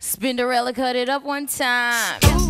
Spinderella cut it up one time.